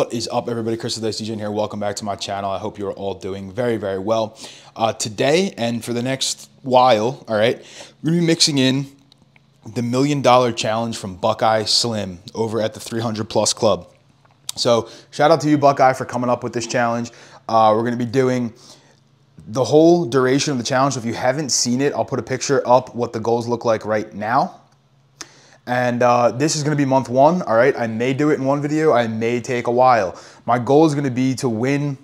What is up, everybody? Chris the Dice Degen here. Welcome back to my channel. I hope you're all doing very, very well. Uh, today and for the next while, all right, we're gonna be mixing in the million dollar challenge from Buckeye Slim over at the 300 Plus Club. So shout out to you, Buckeye, for coming up with this challenge. Uh, we're gonna be doing the whole duration of the challenge. If you haven't seen it, I'll put a picture up what the goals look like right now. And uh, this is gonna be month one, all right? I may do it in one video, I may take a while. My goal is gonna be to win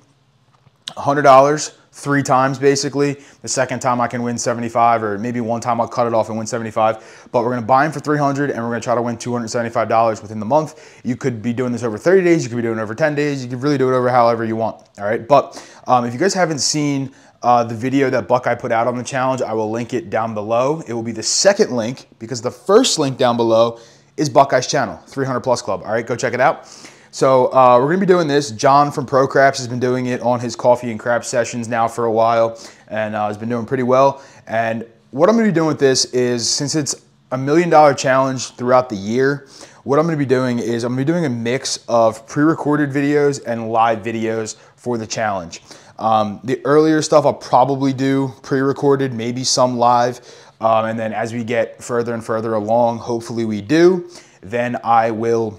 $100 three times basically. The second time I can win 75 or maybe one time I'll cut it off and win 75. But we're gonna buy them for 300 and we're gonna try to win $275 within the month. You could be doing this over 30 days, you could be doing it over 10 days, you could really do it over however you want, all right? But um, if you guys haven't seen uh, the video that Buckeye put out on the challenge, I will link it down below. It will be the second link because the first link down below is Buckeye's channel, 300 Plus Club. All right, go check it out. So uh, we're gonna be doing this. John from Pro Craps has been doing it on his coffee and craps sessions now for a while and uh, has been doing pretty well. And what I'm gonna be doing with this is since it's a million dollar challenge throughout the year, what I'm gonna be doing is I'm gonna be doing a mix of pre-recorded videos and live videos for the challenge. Um, the earlier stuff I'll probably do pre-recorded, maybe some live. Um, and then as we get further and further along, hopefully we do, then I will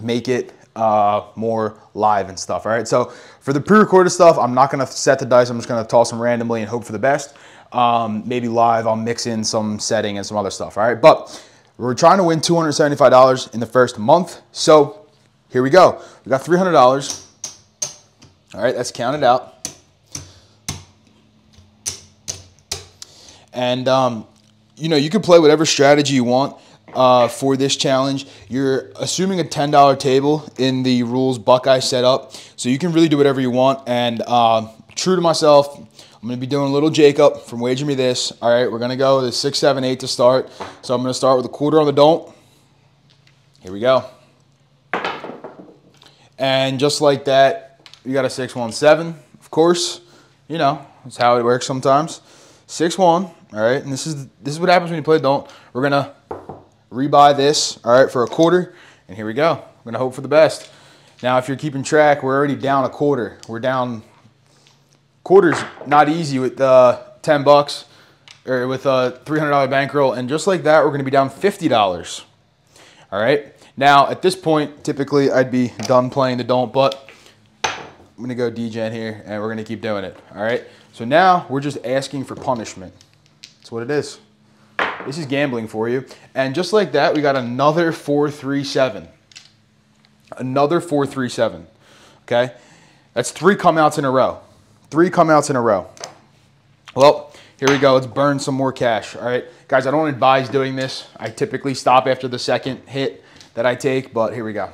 make it uh, more live and stuff. All right. So for the pre-recorded stuff, I'm not going to set the dice. I'm just going to toss them randomly and hope for the best. Um, maybe live, I'll mix in some setting and some other stuff. All right. But we're trying to win $275 in the first month. So here we go. We got $300. All right, that's counted out. And, um, you know, you can play whatever strategy you want uh, for this challenge. You're assuming a $10 table in the rules Buckeye setup. So you can really do whatever you want. And uh, true to myself, I'm going to be doing a little Jacob from Wager Me This. All right, we're going to go with a 6, 7, 8 to start. So I'm going to start with a quarter on the don't. Here we go. And just like that, you got a 617, of course. You know, that's how it works sometimes. 6-1, all right? And this is this is what happens when you play don't. We're going to rebuy this, all right, for a quarter. And here we go. We're going to hope for the best. Now, if you're keeping track, we're already down a quarter. We're down quarters not easy with uh, 10 bucks or with a $300 bankroll. And just like that, we're going to be down $50. All right. Now, at this point, typically I'd be done playing the don't, but I'm gonna go degen here and we're gonna keep doing it, all right? So now we're just asking for punishment. That's what it is. This is gambling for you. And just like that, we got another 437. Another 437, okay? That's three come outs in a row. Three come outs in a row. Well, here we go. Let's burn some more cash, all right? Guys, I don't advise doing this. I typically stop after the second hit that I take, but here we go.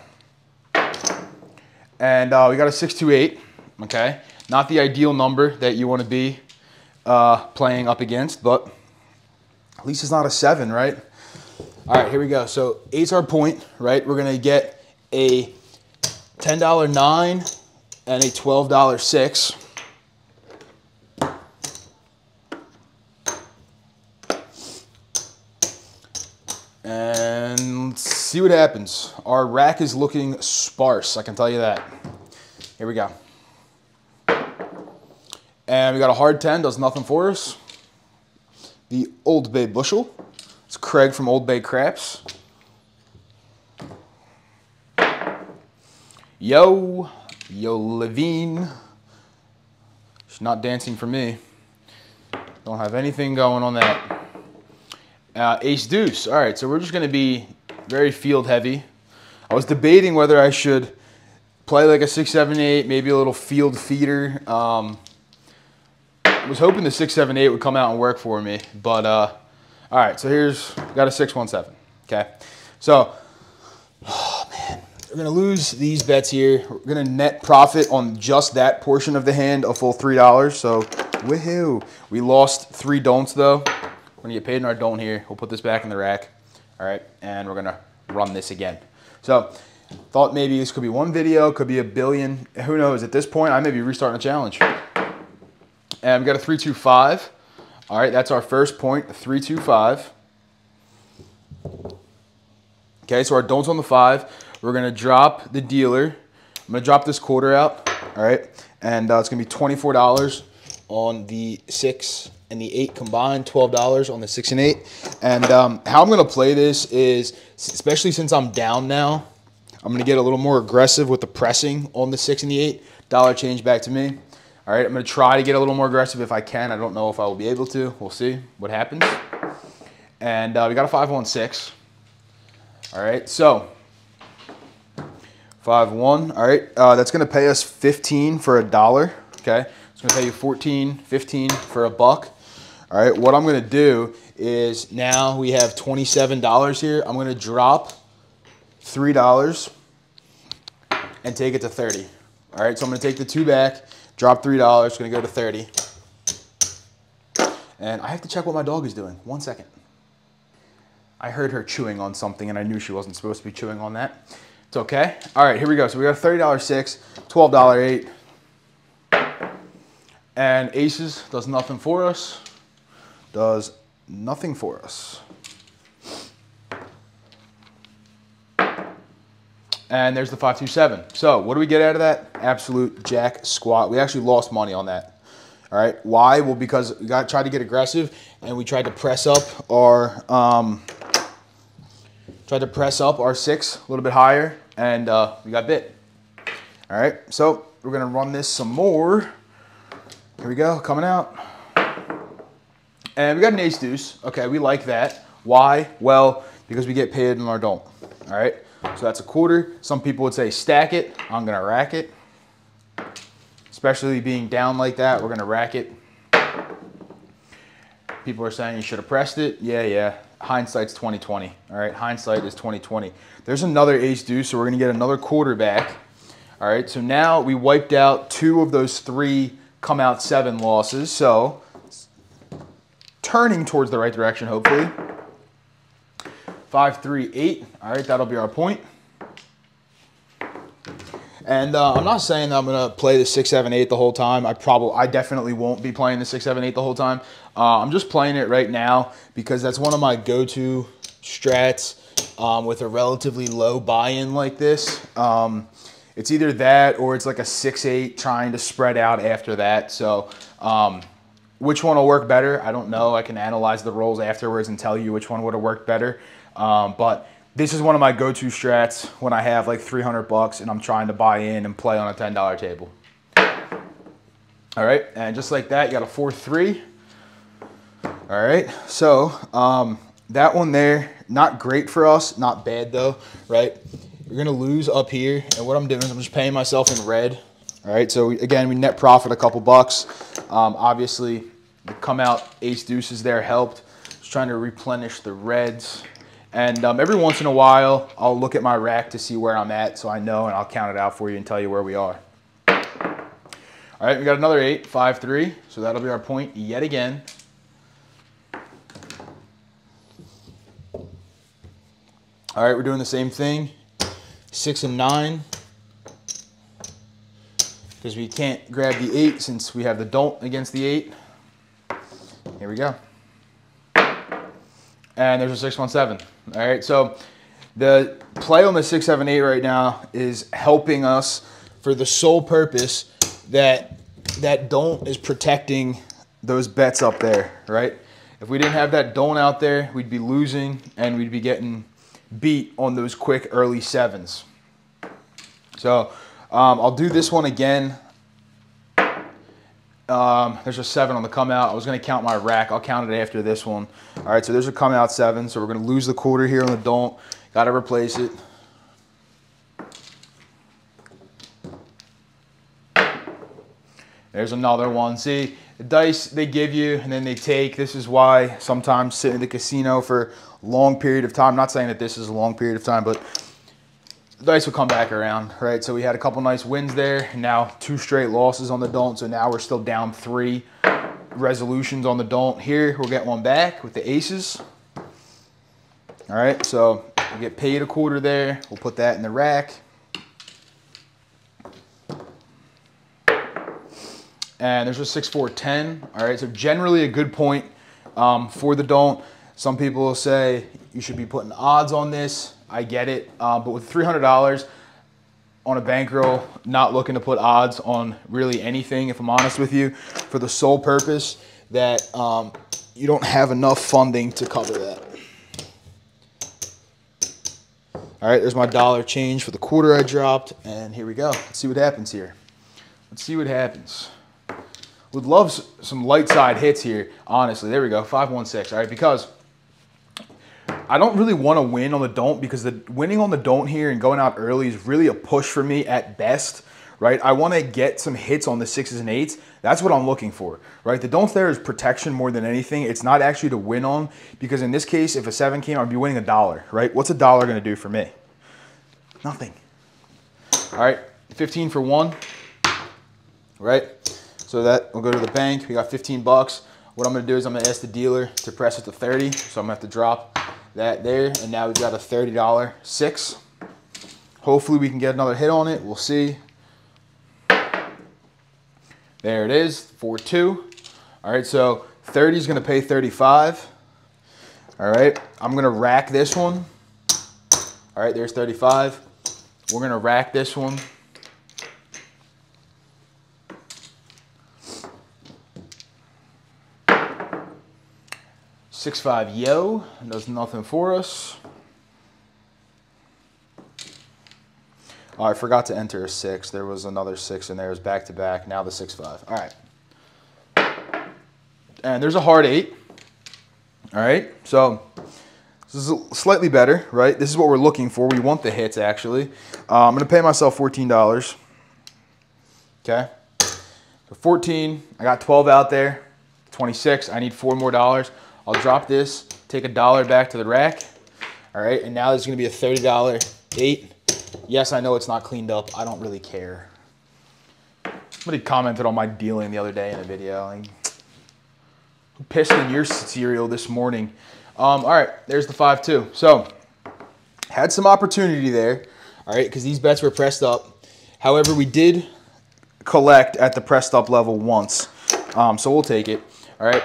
And uh, we got a 628, okay? Not the ideal number that you want to be uh, playing up against, but at least it's not a 7, right? All right, here we go. So eight's our point, right? We're going to get a $10 9 and a $12 6. And see what happens. Our rack is looking sparse, I can tell you that. Here we go. And we got a hard 10, does nothing for us. The Old Bay Bushel. It's Craig from Old Bay Craps. Yo, yo Levine. She's not dancing for me. Don't have anything going on that. Uh, ace deuce. All right, so we're just going to be very field heavy. I was debating whether I should play like a six, seven, eight, maybe a little field feeder. Um, I was hoping the six, seven, eight would come out and work for me, but uh, all right. So here's got a six, one, seven. Okay, so oh man, we're gonna lose these bets here. We're gonna net profit on just that portion of the hand, a full three dollars. So woohoo! We lost three don'ts though. We're gonna get paid in our don't here. We'll put this back in the rack. All right, and we're gonna run this again. So thought maybe this could be one video, could be a billion. Who knows? At this point, I may be restarting a challenge. And we got a 325. All right, that's our first point, 325. Okay, so our don'ts on the five. We're gonna drop the dealer I'm gonna drop this quarter out, all right? And uh, it's gonna be $24 on the six and the eight combined, $12 on the six and eight. And um, how I'm gonna play this is, especially since I'm down now, I'm gonna get a little more aggressive with the pressing on the six and the eight. Dollar change back to me. All right, I'm gonna try to get a little more aggressive if I can. I don't know if I will be able to. We'll see what happens. And uh, we got a five one six. All right, so five one. All right, uh, that's gonna pay us 15 for a dollar. Okay, it's gonna pay you 14, 15 for a buck. All right, what I'm gonna do is now we have $27 here. I'm gonna drop $3 and take it to 30. All right, so I'm gonna take the two back, drop $3, it's gonna go to 30. And I have to check what my dog is doing. One second. I heard her chewing on something and I knew she wasn't supposed to be chewing on that. It's okay. All right, here we go. So we got $30 six, $12 eight. And aces does nothing for us. Does nothing for us. And there's the 527. So what do we get out of that? Absolute jack squat. We actually lost money on that. All right. Why? Well, because we got tried to get aggressive and we tried to press up our um, tried to press up our six a little bit higher and uh, we got bit. All right. So we're gonna run this some more. Here we go, coming out. And we got an ace deuce. Okay, we like that. Why? Well, because we get paid and our don't. All right. So that's a quarter. Some people would say stack it. I'm gonna rack it. Especially being down like that, we're gonna rack it. People are saying you should have pressed it. Yeah, yeah. Hindsight's 2020. All right, hindsight is 2020. There's another ace deuce, so we're gonna get another quarter back. All right, so now we wiped out two of those three come out seven losses. So turning towards the right direction, hopefully. Five, three, eight. All right, that'll be our point. And uh, I'm not saying that I'm gonna play the six, seven, eight the whole time. I probably, I definitely won't be playing the six, seven, eight the whole time. Uh, I'm just playing it right now because that's one of my go-to strats um, with a relatively low buy-in like this. Um, it's either that or it's like a six, eight trying to spread out after that. So um, which one will work better? I don't know. I can analyze the rolls afterwards and tell you which one would have worked better. Um, but this is one of my go-to strats when I have like 300 bucks and I'm trying to buy in and play on a $10 table. All right, and just like that, you got a 4-3. All right, so um, that one there, not great for us, not bad though, right? You're gonna lose up here, and what I'm doing is I'm just paying myself in red. All right, so again, we net profit a couple bucks. Um, obviously, the come out ace deuces there helped. Just trying to replenish the reds. And um, every once in a while, I'll look at my rack to see where I'm at so I know and I'll count it out for you and tell you where we are. All right, we got another eight, five, three. So that'll be our point yet again. All right, we're doing the same thing. Six and nine. Because we can't grab the eight since we have the don't against the eight. Here we go. And there's a 617. All right, so the play on the 678 right now is helping us for the sole purpose that that don't is protecting those bets up there, right? If we didn't have that don't out there, we'd be losing and we'd be getting beat on those quick early sevens. So um, I'll do this one again. Um, there's a seven on the come out. I was going to count my rack. I'll count it after this one. All right, so there's a come out seven. So we're going to lose the quarter here on the don't. Got to replace it. There's another one. See, the dice they give you and then they take. This is why sometimes sit in the casino for a long period of time. not saying that this is a long period of time, but dice will come back around, right? So we had a couple nice wins there. Now two straight losses on the don't. So now we're still down three resolutions on the don't. Here we'll get one back with the aces. All right, so we get paid a quarter there. We'll put that in the rack. And there's a 6 4 10. All right, so generally a good point um, for the don't. Some people will say you should be putting odds on this. I get it. Um, but with $300, on a bankroll, not looking to put odds on really anything, if I'm honest with you, for the sole purpose that um, you don't have enough funding to cover that. All right, there's my dollar change for the quarter I dropped, and here we go. Let's see what happens here. Let's see what happens. Would love some light side hits here, honestly. There we go, 516, all right, because I don't really want to win on the don't because the winning on the don't here and going out early is really a push for me at best, right? I want to get some hits on the sixes and eights. That's what I'm looking for, right? The don't there is protection more than anything. It's not actually to win on because in this case, if a seven came, I'd be winning a dollar, right? What's a dollar going to do for me? Nothing. All right, 15 for one, right? So that will go to the bank. We got 15 bucks. What I'm gonna do is I'm gonna ask the dealer to press it to 30. So I'm gonna have to drop that there. And now we've got a $30 six. Hopefully we can get another hit on it. We'll see. There it is, 4-2. All right, so 30 is gonna pay 35. All right, I'm gonna rack this one. All right, there's 35. We're gonna rack this one. Six five yo does nothing for us. Oh, I forgot to enter a six. There was another six in there. It was back to back. Now the six five. All right. And there's a hard eight. All right. So this is slightly better, right? This is what we're looking for. We want the hits, actually. Uh, I'm going to pay myself $14. Okay. So 14. I got 12 out there. 26. I need four more dollars. I'll drop this, take a dollar back to the rack. All right, and now there's gonna be a $30 eight. Yes, I know it's not cleaned up. I don't really care. Somebody commented on my dealing the other day in a video. Like, who pissed in your cereal this morning? Um, all right, there's the 5-2. So, had some opportunity there, all right, because these bets were pressed up. However, we did collect at the pressed up level once. Um, so we'll take it. All right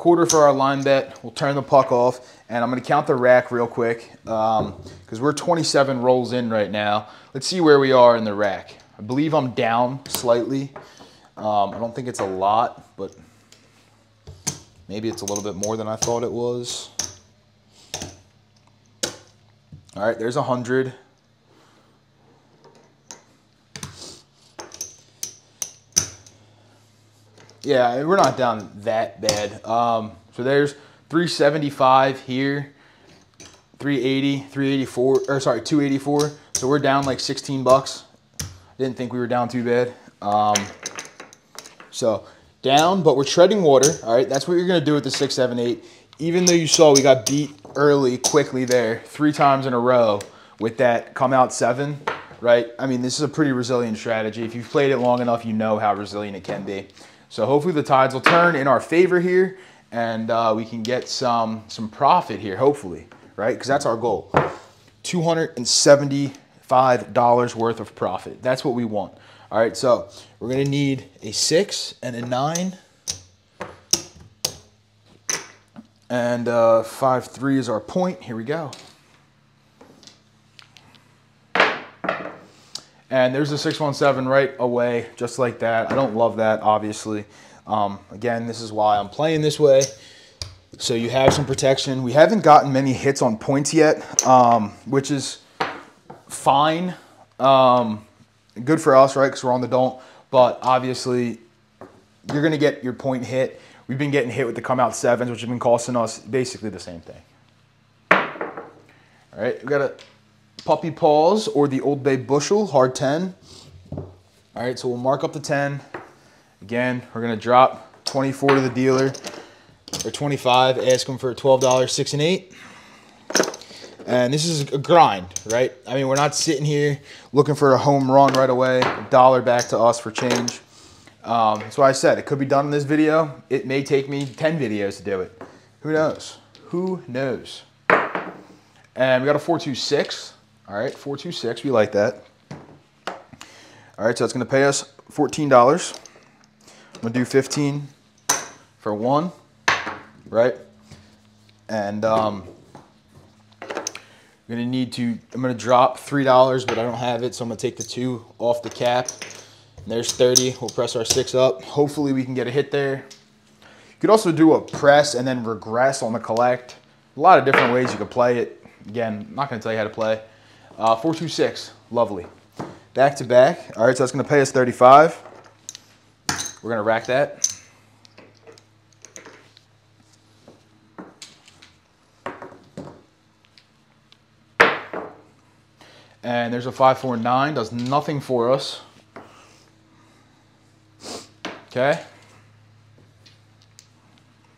quarter for our line bet. We'll turn the puck off, and I'm going to count the rack real quick because um, we're 27 rolls in right now. Let's see where we are in the rack. I believe I'm down slightly. Um, I don't think it's a lot, but maybe it's a little bit more than I thought it was. All right, there's 100. Yeah, we're not down that bad. Um, so there's 375 here, 380, 384, or sorry, 284. So we're down like 16 bucks. Didn't think we were down too bad. Um, so down, but we're treading water. All right, that's what you're gonna do with the six, seven, eight. Even though you saw we got beat early, quickly there, three times in a row with that come out seven, right? I mean, this is a pretty resilient strategy. If you've played it long enough, you know how resilient it can be. So hopefully the tides will turn in our favor here and uh, we can get some, some profit here, hopefully, right? Because that's our goal. $275 worth of profit. That's what we want. All right, so we're gonna need a six and a nine. And uh, five, three is our point. Here we go. And there's a 617 right away, just like that. I don't love that, obviously. Um, again, this is why I'm playing this way. So you have some protection. We haven't gotten many hits on points yet, um, which is fine. Um, good for us, right? Because we're on the don't. But obviously, you're going to get your point hit. We've been getting hit with the come out sevens, which have been costing us basically the same thing. All right, we got a Puppy Paws or the Old Bay Bushel, hard 10. All right, so we'll mark up the 10. Again, we're gonna drop 24 to the dealer, or 25, ask them for $12, six and eight. And this is a grind, right? I mean, we're not sitting here looking for a home run right away, a dollar back to us for change. Um, that's why I said it could be done in this video. It may take me 10 videos to do it. Who knows? Who knows? And we got a 426. All right, 426, we like that. All right, so it's gonna pay us $14. I'm gonna do 15 for one, right? And um, You're gonna need to, I'm gonna drop $3, but I don't have it, so I'm gonna take the two off the cap. And there's 30, we'll press our six up. Hopefully we can get a hit there. You could also do a press and then regress on the collect. A lot of different ways you could play it. Again, I'm not gonna tell you how to play. Uh, 426, lovely. Back to back. All right, so that's gonna pay us 35. We're gonna rack that. And there's a 549, does nothing for us. Okay.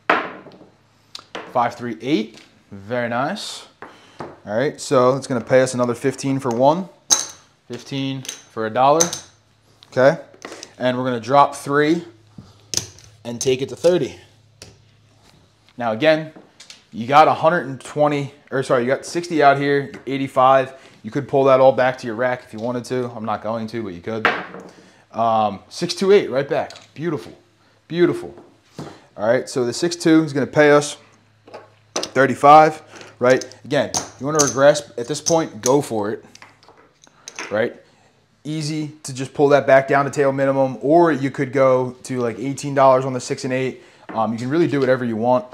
538, very nice. All right, so it's gonna pay us another 15 for one, 15 for a dollar, okay? And we're gonna drop three and take it to 30. Now again, you got 120, or sorry, you got 60 out here, 85. You could pull that all back to your rack if you wanted to. I'm not going to, but you could. Um, 628 right back. Beautiful. Beautiful. All right, so the 6.2 is to pay us 35, right? Again, you want to regress at this point, go for it, right? Easy to just pull that back down to tail minimum, or you could go to like $18 on the 6 and 8. Um, you can really do whatever you want.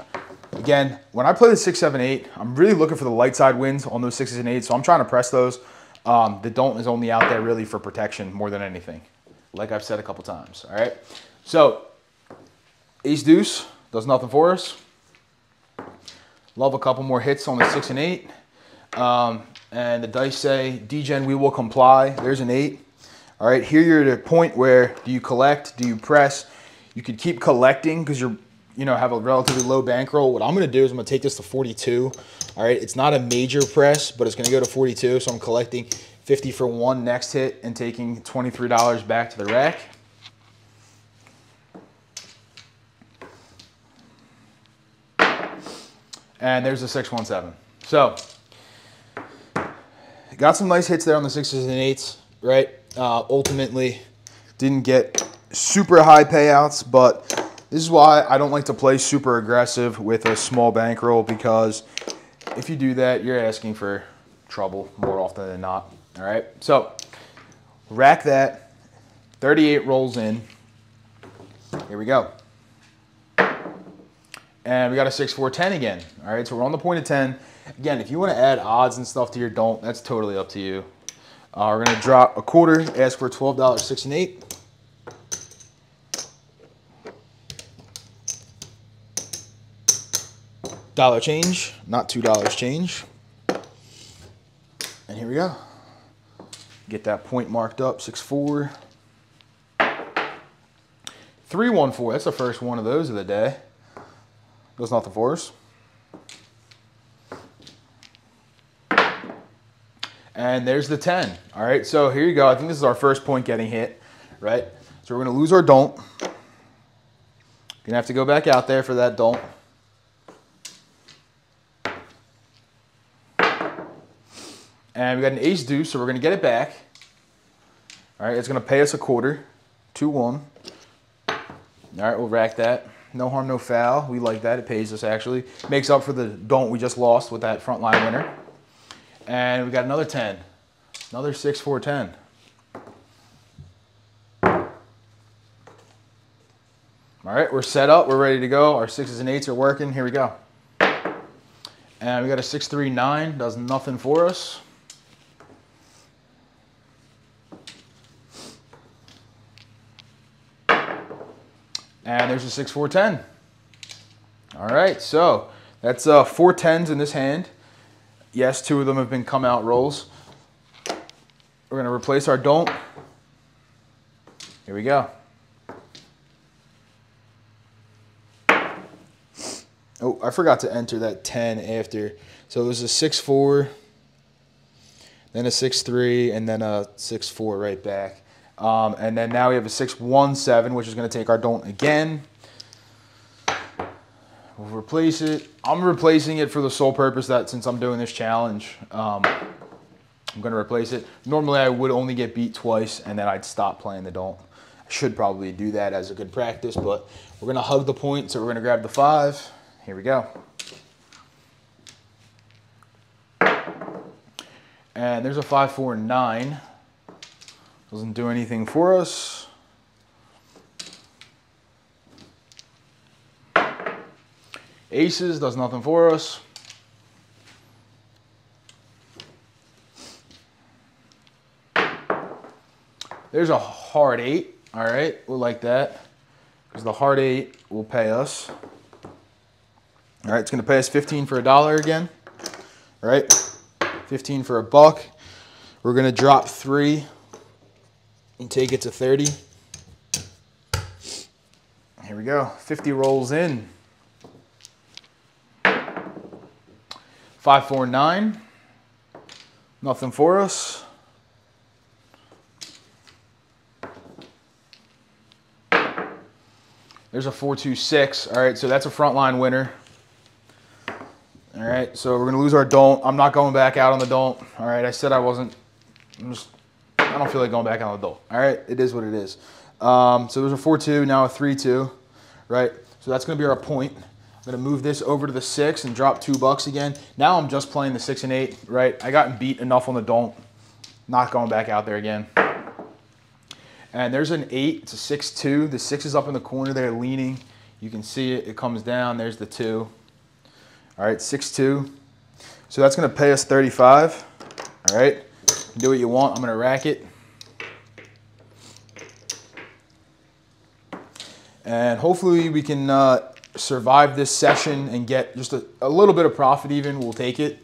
Again, when I play the six, seven, eight, I'm really looking for the light side wins on those sixes and eights. So I'm trying to press those. Um, the don't is only out there really for protection more than anything. Like I've said a couple times. All right. So ace deuce does nothing for us. Love a couple more hits on the six and eight. Um, and the dice say, Degen, we will comply. There's an eight. All right, here you're at a point where do you collect? Do you press? You could keep collecting because you're you know, have a relatively low bankroll, what I'm going to do is I'm going to take this to 42. All right, it's not a major press, but it's going to go to 42. So I'm collecting 50 for one next hit and taking $23 back to the rack. And there's a 617. So got some nice hits there on the sixes and eights, right? Uh, ultimately, didn't get super high payouts, but this is why I don't like to play super aggressive with a small bankroll because if you do that, you're asking for trouble more often than not. All right, so rack that. 38 rolls in. Here we go. And we got a 6, 4, 10 again. All right, so we're on the point of 10. Again, if you want to add odds and stuff to your don't, that's totally up to you. Uh, we're going to drop a quarter, ask for $12.68. and 8. dollar change, not two dollars change. And here we go. Get that point marked up, six four. 314, that's the first one of those of the day. Goes nothing for us. And there's the 10. All right, so here you go. I think this is our first point getting hit, right? So we're gonna lose our don't. You're gonna have to go back out there for that don't. And we got an ace deuce, so we're gonna get it back. All right, it's gonna pay us a quarter, two one. All right, we'll rack that. No harm, no foul. We like that, it pays us actually. Makes up for the don't we just lost with that front line winner. And we got another 10, another six, four, 10. All right, we're set up, we're ready to go. Our sixes and eights are working, here we go. And we got a six, three, nine, does nothing for us. And there's a 6 4 10. All right, so that's uh, four tens in this hand. Yes, two of them have been come out rolls. We're going to replace our don't. Here we go. Oh, I forgot to enter that 10 after. So it was a 6 4, then a 6 3, and then a 6 4 right back. Um, and then now we have a 617, which is going to take our don't again. We'll replace it. I'm replacing it for the sole purpose that since I'm doing this challenge, um, I'm going to replace it. Normally I would only get beat twice and then I'd stop playing the don't. I should probably do that as a good practice, but we're going to hug the point, so we're going to grab the five. Here we go. And there's a five, four, nine. Doesn't do anything for us. Aces does nothing for us. There's a hard eight. All right, we'll like that because the hard eight will pay us. All right, it's gonna pay us 15 for a dollar again. All right, 15 for a buck. We're gonna drop three and take it to 30. Here we go, 50 rolls in. 549, nothing for us. There's a 426. All right, so that's a frontline winner. All right, so we're gonna lose our don't. I'm not going back out on the don't. All right, I said I wasn't. I'm just. I don't feel like going back on the don't. All right, it is what it is. Um, so there's a 4-2, now a 3-2, right? So that's gonna be our point. I'm gonna move this over to the six and drop two bucks again. Now I'm just playing the six and eight, right? I got beat enough on the don't. Not going back out there again. And there's an eight, it's a six two. The six is up in the corner there leaning. You can see it, it comes down, there's the two. All right, six two. So that's gonna pay us 35. All right, do what you want, I'm gonna rack it. And hopefully we can uh, survive this session and get just a, a, little bit of profit even, we'll take it,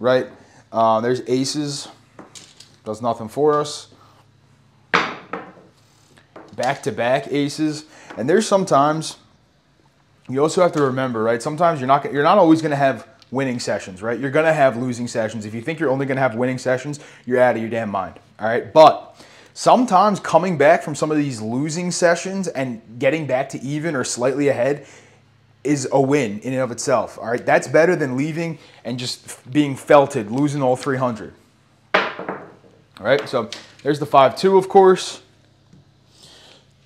right? Uh, there's aces, does nothing for us back-to-back aces. And there's sometimes you also have to remember, right? Sometimes you're not you're not always going to have winning sessions, right? You're to have losing sessions. If you think you're only to have winning sessions, you're out of your damn mind. All right? But sometimes coming back from some of these losing sessions and getting back to even or slightly ahead is a win in and of itself. All right? That's better than leaving and just being felted, losing all 300. All right? So, there's the 5-2, of course.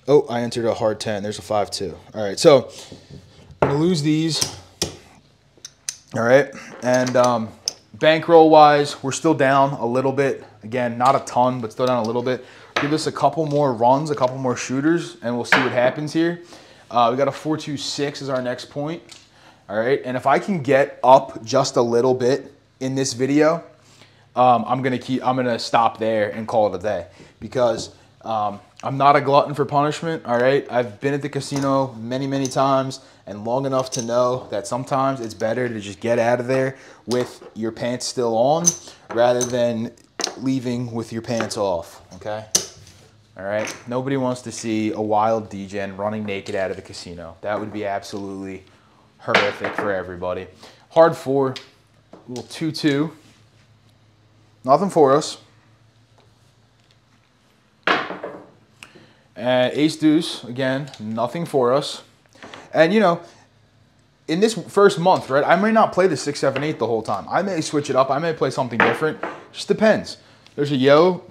Oh, I entered a hard 10. There's a 5-2. All right, so I'm going to lose these. All right, and um, bankroll-wise, we're still down a little bit. Again, not a ton, but still down a little bit. Give us a couple more runs, a couple more shooters, and we'll see what happens here. Uh, we got a 4-2-6 as our next point. All right, and if I can get up just a little bit in this video, um, I'm gonna keep. I'm gonna stop there and call it a day because um, I'm not a glutton for punishment, all right? I've been at the casino many, many times and long enough to know that sometimes it's better to just get out of there with your pants still on rather than leaving with your pants off, okay? All right? Nobody wants to see a wild degen running naked out of the casino. That would be absolutely horrific for everybody. Hard four, little 2-2. Nothing for us. And ace deuce, again, nothing for us. And you know, in this first month, right, I may not play the six, seven, eight the whole time. I may switch it up. I may play something different. Just depends. There's a yo.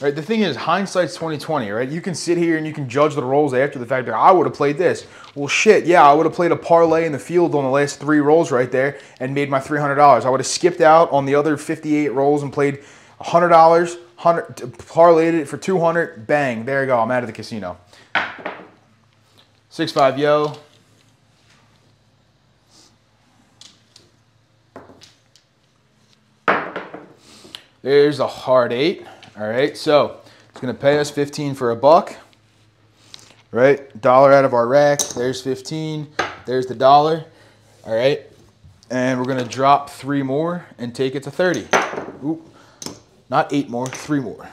Right, the thing is, hindsight's 2020, right? You can sit here and you can judge the rolls after the fact that I would have played this. Well, shit, yeah, I would have played a parlay in the field on the last three rolls right there and made my $300. I would have skipped out on the other 58 rolls and played $100, 100, parlayed it for 200, bang, there you go, I'm out of the casino. 6-5 yo. There's a hard eight. All right, so it's gonna pay us 15 for a buck. Right, dollar out of our rack. There's 15. There's the dollar. All right, and we're gonna drop three more and take it to 30. Oop. Not eight more, three more.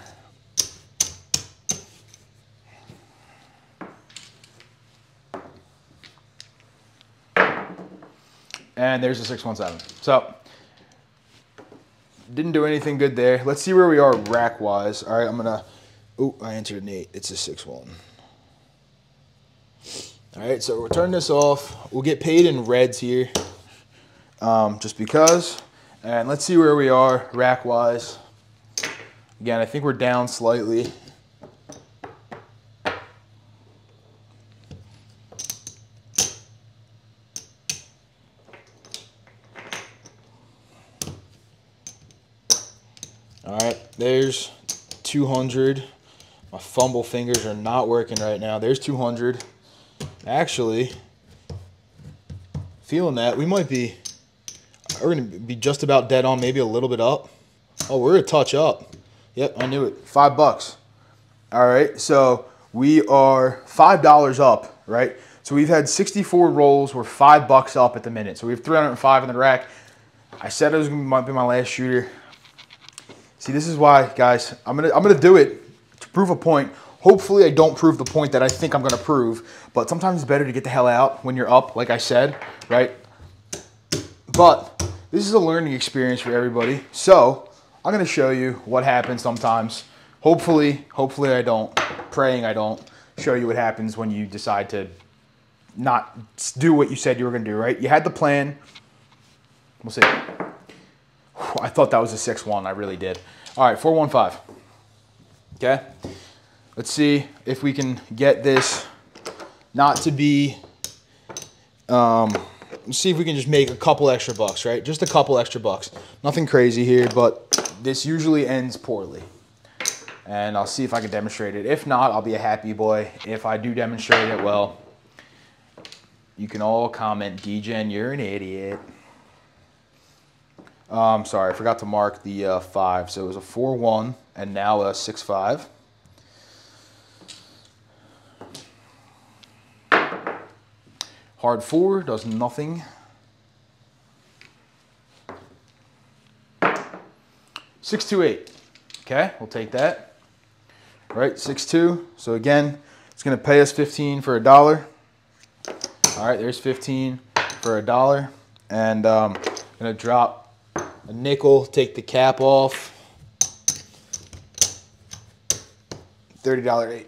And there's a 617. So, didn't do anything good there. Let's see where we are rack-wise. All right, I'm going to... Oh, I entered an 8. It's a 6-1. All right, so we'll turn this off. We'll get paid in reds here, um, just because. And let's see where we are rack-wise. Again, I think we're down slightly. All right, there's 200. My fumble fingers are not working right now. There's 200. Actually, feeling that, we might be, we're gonna be just about dead on, maybe a little bit up. Oh, we're a touch up. Yep, I knew it. Five bucks. All right, so we are five dollars up, right? So we've had 64 rolls. We're five bucks up at the minute. So we have 305 in the rack. I said it was gonna be, my last shooter. See, this is why, guys. I'm gonna I'm gonna do it to prove a point. Hopefully, I don't prove the point that I think I'm gonna prove. But sometimes it's better to get the hell out when you're up, like I said, right? But this is a learning experience for everybody. So I'm gonna show you what happens sometimes. Hopefully, hopefully I don't. Praying I don't show you what happens when you decide to not do what you said you were gonna do. Right? You had the plan. We'll see. I thought that was a 6-1. I really did. All right, 415. Okay. Let's see if we can get this not to be, um, let's see if we can just make a couple extra bucks, right? Just a couple extra bucks. Nothing crazy here, but this usually ends poorly. And I'll see if I can demonstrate it. If not, I'll be a happy boy. If I do demonstrate it, well, you can all comment, Degen, you're an idiot. Um, sorry, I forgot to mark the uh, 5. So it was a 4-1 and now a 6-5. Hard 4 does nothing. 628. Okay, we'll take that. All right, 6-2. So again, it's going to pay us 15 for a dollar. All right, there's 15 for a dollar. And um, I'm to drop a nickel, take the cap off. $30 eight.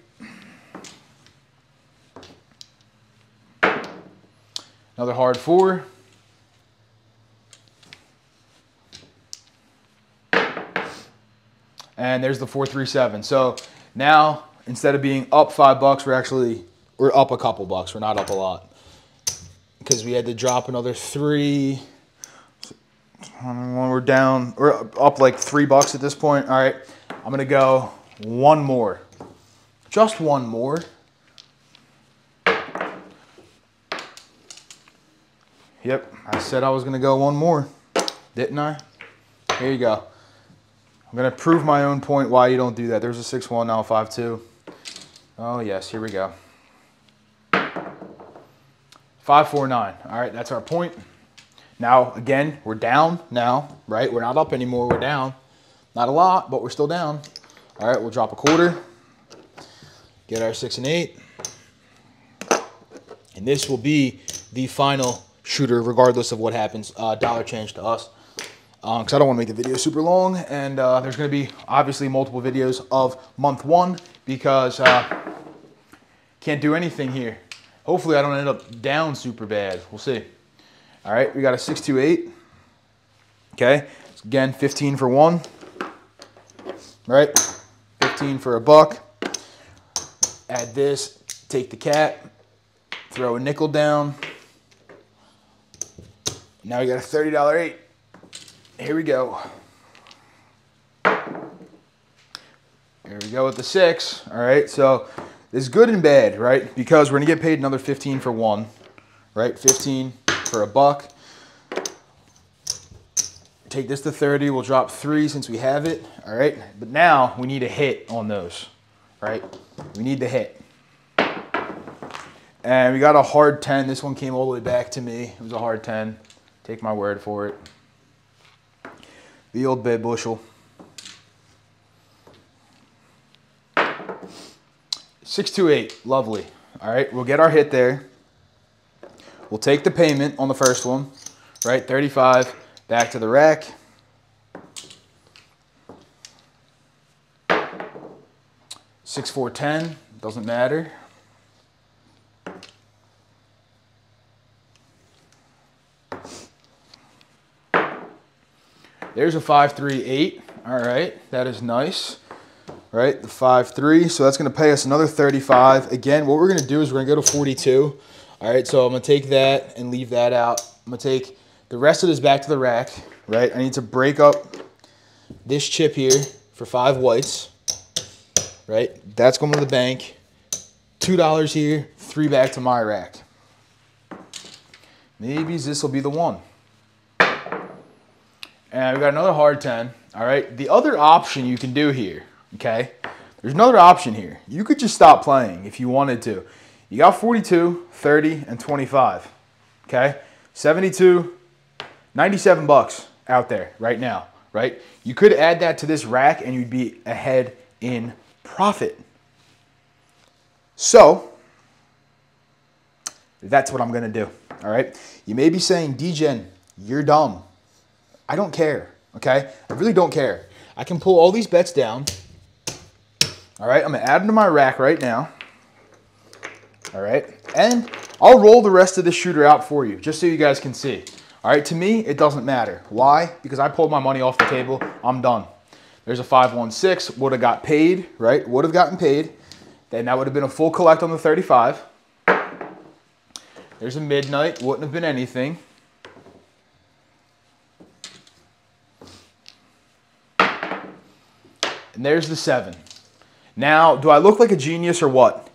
Another hard four. And there's the 437. So now instead of being up five bucks, we're actually we're up a couple bucks. We're not up a lot. Because we had to drop another three. We're down, we're up like three bucks at this point. All right, I'm gonna go one more, just one more. Yep, I said I was gonna go one more, didn't I? Here you go. I'm gonna prove my own point why you don't do that. There's a 6-1, now a 5-2. Oh yes, here we go. 549, all right, that's our point. Now, again, we're down now, right? We're not up anymore, we're down. Not a lot, but we're still down. All right, we'll drop a quarter, get our six and eight. And this will be the final shooter, regardless of what happens. Uh, dollar change to us. Because um, I don't want to make the video super long. And uh, there's going to be, obviously, multiple videos of month one. Because uh, can't do anything here. Hopefully I don't end up down super bad. We'll see. All right, we got a 628. Okay, again, 15 for one. Right, 15 for a buck. Add this, take the cap, throw a nickel down. Now we got a $30 eight. Here we go. Here we go with the six. All right, so this is good and bad, right? Because we're gonna get paid another 15 for one, right? 15 for a buck. Take this to 30, we'll drop three since we have it, all right? But now we need a hit on those, right? We need the hit. And we got a hard 10. This one came all the way back to me. It was a hard 10. Take my word for it. The Old Bay Bushel. 628, lovely. All right, we'll get our hit there. We'll take the payment on the first one, right? 35, back to the rack. Six four ten doesn't matter. There's a five three eight. All right, that is nice. Right, the five three. So that's going to pay us another 35. Again, what we're going to do is we're to go to 42. All right, so I'm gonna take that and leave that out. I'm gonna take the rest of this back to the rack, right? I need to break up this chip here for five whites, right? That's going to the bank. $2 here, three back to my rack. Maybe this will be the one. And we got another hard 10. All right. The other option you can do here, okay? There's another option here. You could just stop playing if you wanted to. You got 42, 30, and 25. Okay? 72, 97 bucks out there right now, right? You could add that to this rack and you'd be ahead in profit. So, that's what I'm to do. All right? You may be saying, Degen, you're dumb. I don't care. Okay? I really don't care. I can pull all these bets down. All right? I'm to add them to my rack right now. All right? And I'll roll the rest of the shooter out for you just so you guys can see. All right? To me, it doesn't matter. Why? Because I pulled my money off the table. I'm done. There's a 516. Would have got paid, right? Would have gotten paid. Then that would have been a full collect on the 35. There's a midnight. Wouldn't have been anything. And there's the seven. Now, do I look like a genius or what?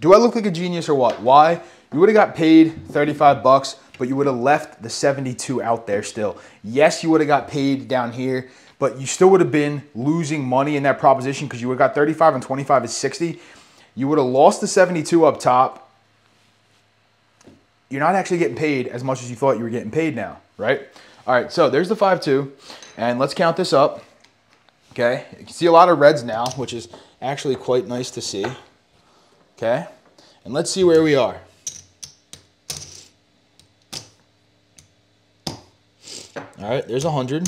Do I look like a genius or what? Why? You would have got paid 35 bucks, but you would have left the 72 out there still. Yes, you would have got paid down here, but you still would have been losing money in that proposition because you would have got 35 and 25 is 60. You would have lost the 72 up top. You're not actually getting paid as much as you thought you were getting paid now, right? All right, so there's the 5-2, and let's count this up. Okay, you can see a lot of reds now, which is actually quite nice to see. Okay, and let's see where we are. All right, there's a 100.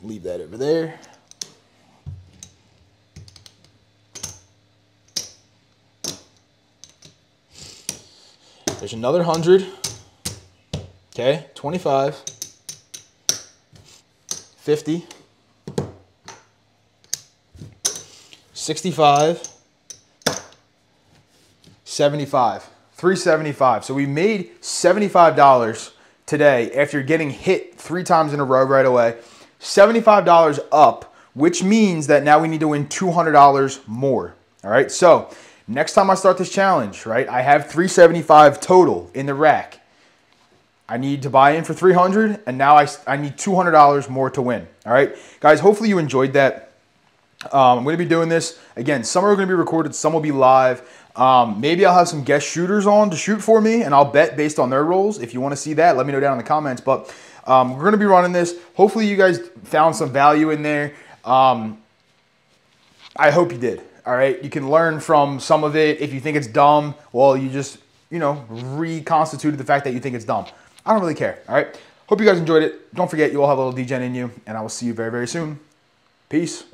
Leave that over there. There's another 100. Okay, 25. 50. 65. 75. 375. So we made $75 today after getting hit three times in a row right away. $75 up, which means that now we need to win $200 more. All right, so next time I start this challenge, right, I have 375 total in the rack. I need to buy in for 300 and now I, I need $200 more to win. All right, guys, hopefully you enjoyed that. Um, I'm going to be doing this. Again, some are going to be recorded, some will be live. Um, maybe I'll have some guest shooters on to shoot for me, and I'll bet based on their rolls. If you want to see that, let me know down in the comments. But um, we're going to be running this. Hopefully you guys found some value in there. Um, I hope you did. All right. You can learn from some of it. If you think it's dumb, well, you just, you know, reconstituted the fact that you think it's dumb. I don't really care. All right. Hope you guys enjoyed it. Don't forget, you all have a little Degen in you, and I will see you very, very soon. Peace.